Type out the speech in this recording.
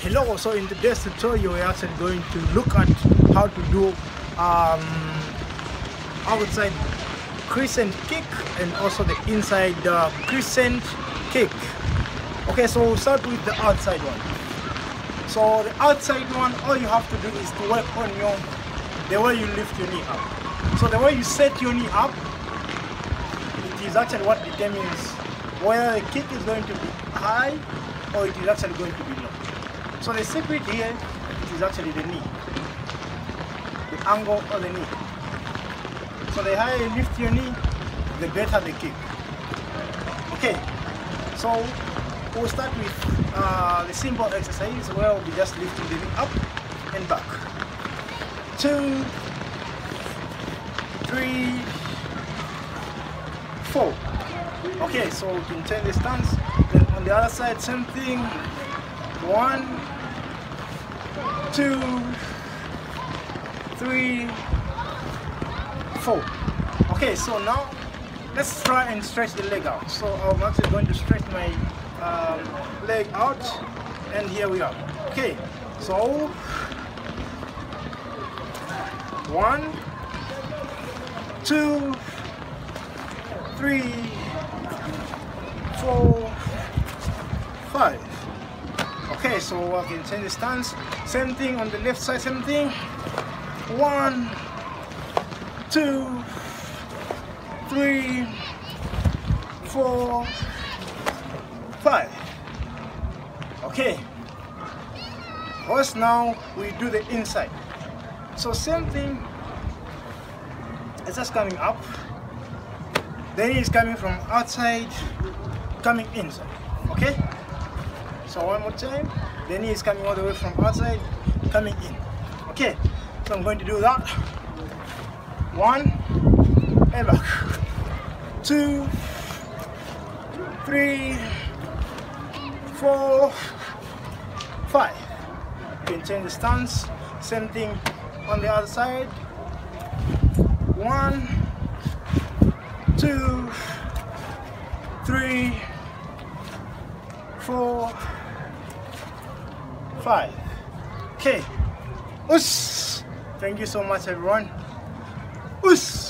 hello so in today's tutorial we're actually going to look at how to do um, outside crescent kick and also the inside uh, crescent kick. Okay so we'll start with the outside one. So the outside one all you have to do is to work on your the way you lift your knee up. So the way you set your knee up it is actually what determines whether the kick is going to be high or it is actually going to be low so the secret here is actually the knee. The angle of the knee. So the higher you lift your knee the better the kick. Okay so we'll start with uh, the simple exercise where we'll be just lifting the knee up and back. Two three four. Okay so we can turn the stance. Then on the other side same thing one two three four. Okay so now let's try and stretch the leg out. So i'm actually going to stretch my um, leg out and here we are. Okay so one two three four five okay so I can change the stance. Same thing on the left side same thing. One two three four five. Okay. First now we do the inside. So same thing. It's just coming up. Then it's coming from outside coming inside. Okay so one more time. Then is coming all the way from outside coming in. Okay so i'm going to do that. One and back. Two three four five. You can change the stance. Same thing on the other side. One two three four five okay Us. thank you so much everyone Us.